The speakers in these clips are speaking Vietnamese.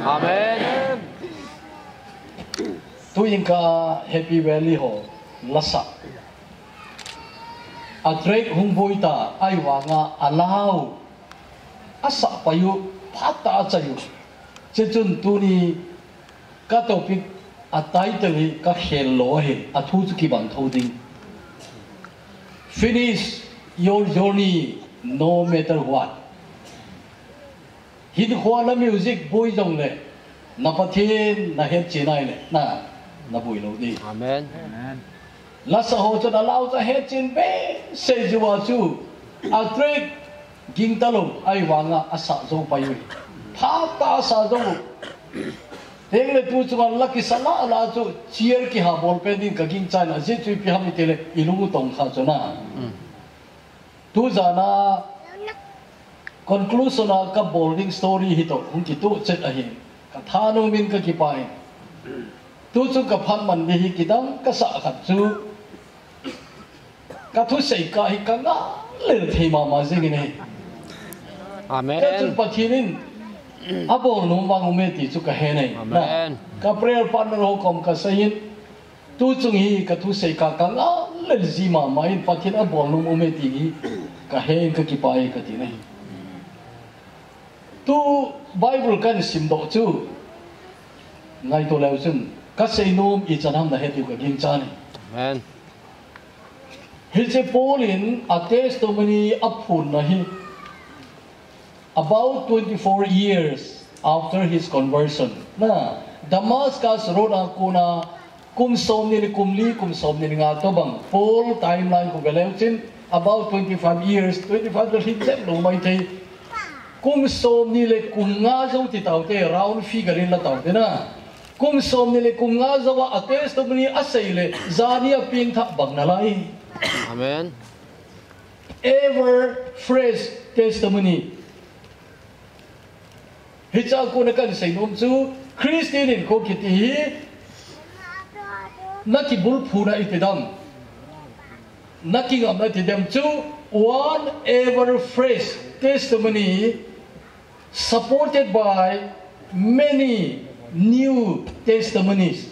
Amen. tu in happy valley ho lasa a trek hung boita ai wanga alau asa payu, phata chayu che chun tu ni ka topic a title hi ka khel lo he a thu chu ki ban tho ding. Finish your journey, no matter what hin khwa la music boy jong le na pathin na het chinai le na na bui lo đi. Amen. la sa ho cho da lao cho het chin be se ju wa chu a trek ging talum ai wanga asa zo pa yu pha ta sa zo Teng le tu chuan lucky sala la chu chier ki ha bol pen din ka ging chan a je chu pi ha mi tele ilu tong kha chu na. Tu za na conclusion a ka boarding story hi to hung ki tu chet a hi ka tha no min ka ki pai tu chu ka phan man bi hi ki dang ka sa khat chu ka thu sei ka hi ka nga le thei ma ma zing ni. Ka chu Amen. pathinin abo wang me ti chu ka he nei. Amen. ka prayer partner ho kom ka sayin tu chung hi ka thu sei ka ka nga le zi ma ma in pathin abo nung me ti hi ka he ka ki pai ka ti nei tu bible kan sim do chu ngai to leu chun ka sei nom i chanam na he ti ka ging cha ni Amen. hi che polin a testimony apun na hi about 24 years after his conversion na Damascus road ang kuna kum som ni kum li kum som ni nga to bang full timeline ko galew chin about 25 years 25 years hin chen lo mai thei kum som ni le kum nga zo ti tau te round figure in la tau te na. Kum som ni le kum nga zo wa ates to ni asai le zania ping tha bang na lai. Amen. ever fresh testimony. Hicha ko na kan say nom chu Christian in ko kiti hi. Nakibul phuna itidam nakingam na tidam chu one ever fresh testimony supported by many new testimonies.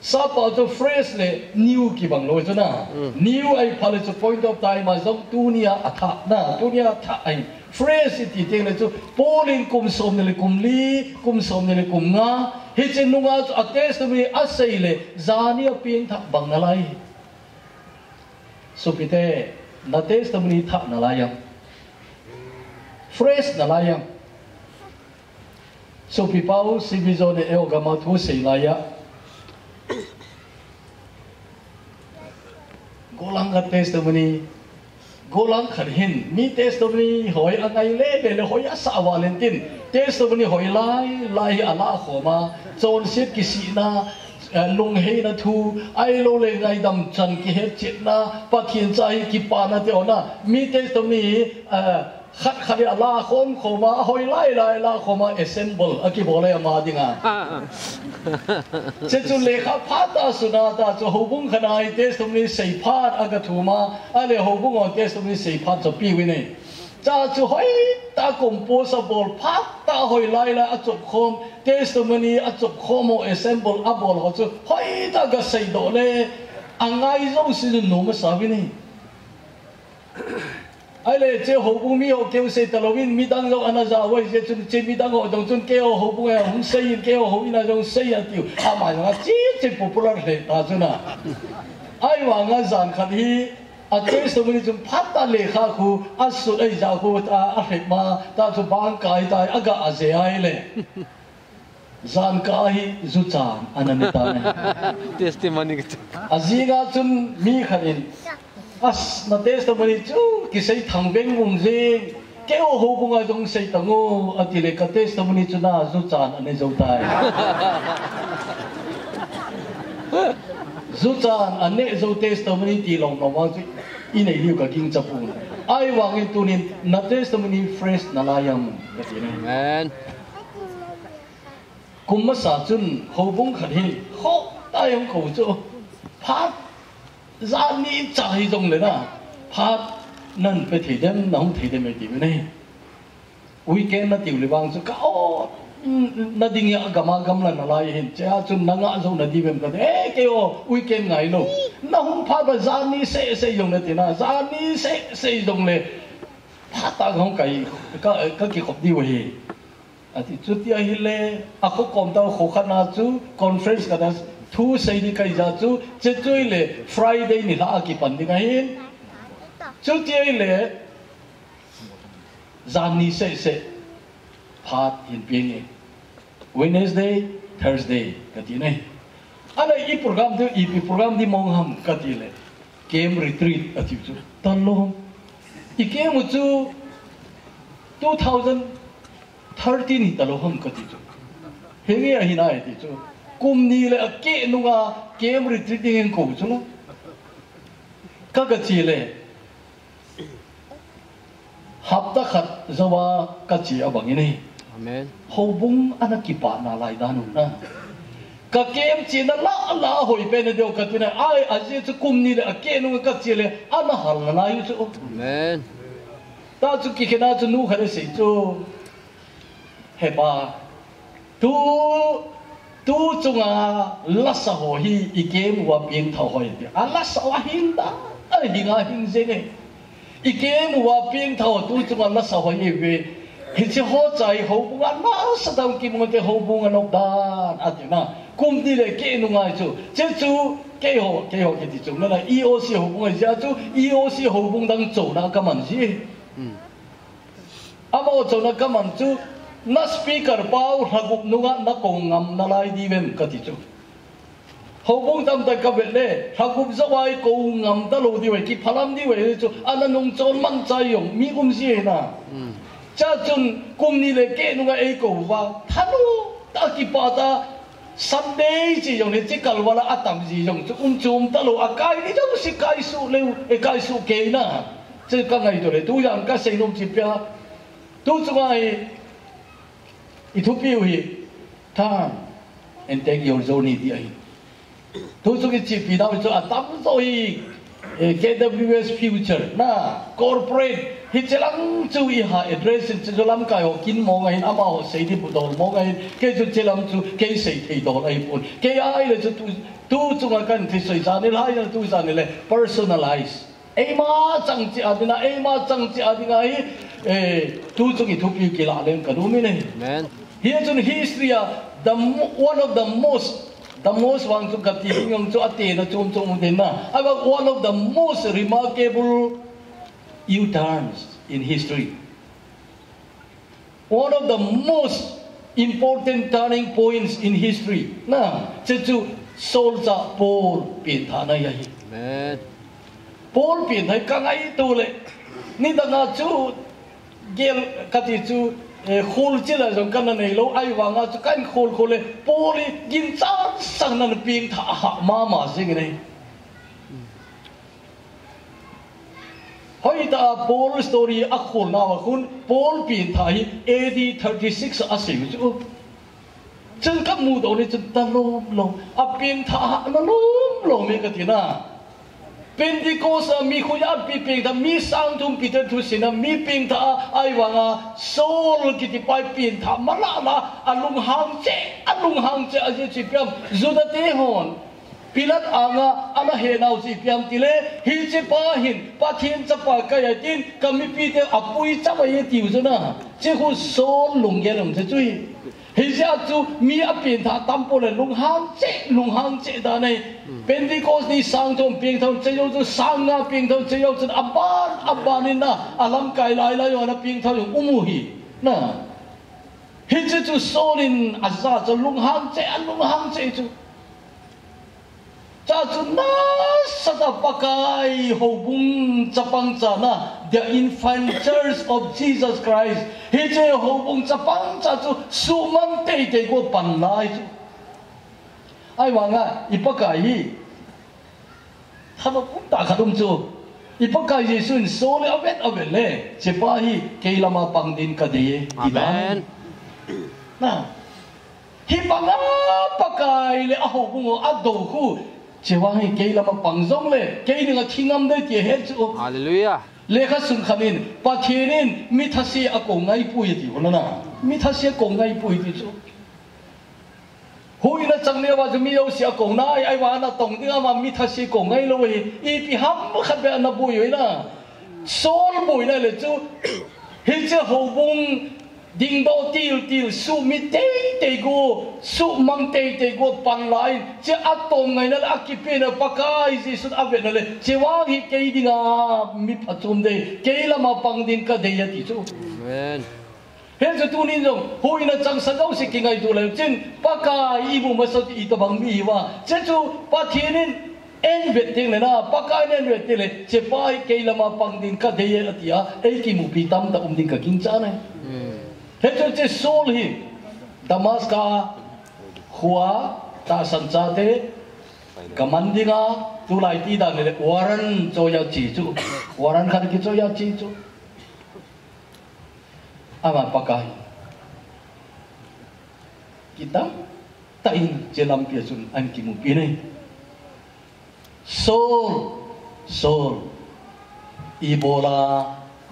Sapa to fresh le new ki bang lo na new ai phale to point of time ma zong tunia atha na tunia atha ai. Fresh ti te le chu polin kum som le kum li kum som le kum nga. Hi chen nu nga a test mi a sei le zani a ping thak bang na lai. So pite na test mi thak na lai yam fresh na lai so pipau si bizo ne eo gama thu sei lai ya golang ka testimony. Golang kharhin, mi testimony hoy angai le le le hoy asa valentin. Testimony hoy lai lai ala khoma. Chon sit ki si na lung hei na thu ai lo le ngai dam chan ki het chit na pathian chai ki pa na te ona mi testimony khát khát đi Allah khom khoma hoi lai lai la khoma assemble aki bole ma dinga se chu le kha phata sunata chu hobung khana i test tumni sei phat aga thuma ale hobung on test tumni sei phat chu pi wi nei cha chu hoi ta cùng po sa composable phat ta hoi lai la à, a dạ chup khom test tumni a chup khomo assemble abol ho chu hoi ta ga sei do le angai zo si no ma sa wi nei ai lệ chế hậu bung mi hậu kêu xây tờ lovin mi đang dòng anh ra vậy chế chun chế mi đang hậu đồng chun, kêu hậu bung à không xây kêu hậu ina dòng xây à tiêu à mà nga chế chế popular lệ ta chun na ai wa nga giàn khát hi à chế số mình chun phát ta lệ khá khu à sụt ai ra khu ta à hết mà ta chun bang cái ta gà à dễ ai lệ giàn cái zu chan anh em ta này Testimony gì nga chun mi khát in as na testimony chu ki sei thang beng mung jing ke o ho bunga jong sei tango atile ka testimony chu na zu chan ane zo tai zutan ane zo testimony ti long no wang ine liu ka king chapu ai wang in tunin na testimony fresh na layam amen kumma sa chun hobung kharin kho ta yong ko chu phat za ni cha hi jong le na phat nan pe thi dem nong thi dem ti ne weekend na ti le wang chu ka o na ding ya gama gam la na lai hin. Cha chun na nga zo na di bem ka e ke o weekend ngai no. Na hum pha ba za ni se se yong na ti na za ni se se yong le. Pha ta ngong kai ka ka ki khop di we ati chu ti hi le, a ko kom ta kho kha na chu, conference ka da thu sei di kai za chu. Che chui le, friday ni la ki pan di ka hin chu ti hi le, za ni se se. Pha hin pieng e Wednesday, Thursday, kati na Ano i program tu, i program di mong ham kati le. Game retreat ati tu. Talo. I game tu 2013 ni talo ham kati tu. Hengi a hina e ati tu. Kum ni le a ke nunga game retreat ding ko tu no. Kagati le. Hapta khat zawa kachi abang ini. Amen. hầu bung anh ki pa na lai da nu na ka kem chi na la la hoi pe ne deu ka tu na. Ai a je chu kum ni le a ke nu ka chi le an hal na na yu chu Amen. ta chu ki khena chu nu khare sei chu he ba tu tu chu nga la sa ho hi i kem wa pien thao hoi ti a la sa wa hin da a hi nga hin je ne. I kem wa pien thao tu chu nga la sa ho hi ve hi chi ho chai ho bu nga na sa dam ki mo te ho bu nga nok dan a ti na kum di le ke nu nga chu che chu ke ho ke ho ke ti chu na la i o si ho bu nga ja chu i o si ho bu dang chu na ka man si Mm. amo chu na ka man chu na speaker pau hagup nu nga na ko ngam na lai di vem ka ti chu ho bu tam ta ka ve le hagup za wai ko ngam ta lo di we ki phalam di we chu ana nong chon man chai yong mi kum si na Mm. Cha chun kum ni le ke nu ga e ko wa thanu ta ki pa ta Sunday chỉ dùng để chỉ cần vào là ăn tạm gì dùng cho um chum ta lo à cái đi trong si cái su leo e cái su kế na. Chứ cái ngày rồi tu yang cái sinh nông chỉ biết tu chung ai i thu piu hi ta and take your zone đi ai tu chung cái chỉ biết đâu cho à tạm rồi. KWS future. Na corporate. Hi chelang chu i ha address chu chu lam kai ho kin mo ngai ama ho sei di pu dol mo ngai ke chu chelam chu ke sei thei dol ai pun ke ai le chu tu tu chu nga kan thi sei sa ni lai tu sa ni le personalize. Ai ma chang chi adina ai ma chang chi adina hi eh tu chu ki thu pi ki la len ka du mi ne Amen. here in history uh, the one of the most the most wang chu gati yung chu ate na chum chum din na about one of the most remarkable U-turns in history. One of the most important turning points in history. Na chu chu soldier Paul pin tha na yai Amen. Paul pin thai ka ngai tu le ni da nga chu gel kati chu khol chi la jong kan này lo ai wa nga chu kan khol khol le Paul gin cha sang nan pin thả ha ma ma sing nei hoi ta, Paul story a khol na wa kun Paul pin thả hi AD 36 a sim chu chân các mù đầu này chân ta lôm lôm à pin thả nó lôm lôm cái gì na Pentecost, mi khuya pi ping ta, mi sang tum Peter thu sina mi ping ta, ai wanga soul ki ti pai pin tha mala la alung hang che alung hang che, a ji chi piam zuda te hon. Pilat anga ana he nau chi piam ti le, hi che pa hin, pa thien cha pa ka ya tin kami pi te apui cha ba ye tiu zona che khu soul lung ge lung che chui. Hi ja chu mi a pin tha tam po le lung hang che lung hang che da nei pentecost ni sang thom ping thom che yo chu sang nga ping thom che yo chu aban aban in na alam kai lai lai yo na ping thom yung umu hi na hi chu chu solin azza chu lung hang che lung hang che chu cha chu na sa ta pakai ho bung cha pang cha na the infant church of Jesus Christ. Hi che ho bung cha chu su man te te ko pan lai chu ai wa nga ipakai hi. Ba pun ta kha dum chu ipakai Yesu so le avet avet le che pa hi ke lama pang din ka de Amen. na hi panga pakai le a ho Jewangi kei lama pangzong le kei nga thingam de je he chu hallelujah lekha sun khamin pathinin mithasi akongai pui ti onona mithasi akongai pui ti chu hui na changne wa jmi yo sia kongna ai ai wa na tong dinga ma mithasi kongai lo we i pi ham kha be na pui we na sol pui na le chu hi che ho bung ding do tiêu tiêu su mi te te go su mang te te go pan lai che atom ngai na a ki pe na pakai ji su ave na le che wa hi ke dinga mi phachum de ke la ma pang din ka de ya ti chu. Amen. Hen chu tu nin jong hoi na chang sa dau si ki ngai tu le chen pakai ibu ma so ti to bang mi wa. Che chu pa thienin en vet ting le na pakai nen vet ti le che pai ke la ma pang din ka de ya ti a ei ki mu pi tam da um din ka king cha thế cho chế sol hi. Damascus khua, ta san cha thế kamandinga tu lai ti da ne waran cho ya chi chu. Waran khan ki cho ya chi chu. Ama pakai kita tain jelam pia sun an ki mu pi ne sol sol. Ibola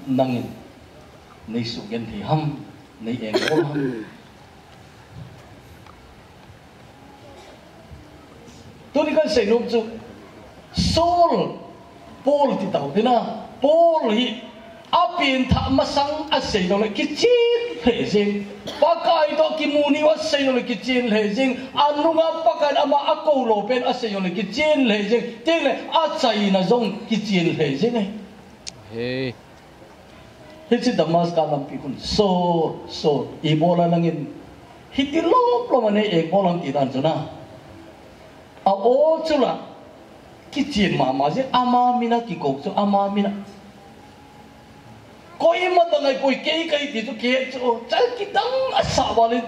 nangin. Nei su gen thi ham nei eng tôi đi con sẽ nộp chú Saul Paul thì tàu thế na Paul hi apin tha masang a sei no le ki chin he jing pa kai to ki mu ni wa sei no le ki chin he jing anunga pa kan ama a ko lo pen a sei no le ki chin he jing te le a chai na zong ki chin he hey he chi damas ka lam pi kun. So so i bola nangin hiti lo lo mane e bolang ti dan chuna a o chula ki chin ma ma je, ama mina ki ko chu ama mina. Koi ma da ngai koi ke kai ti chu ke chu chal ki dang asa wale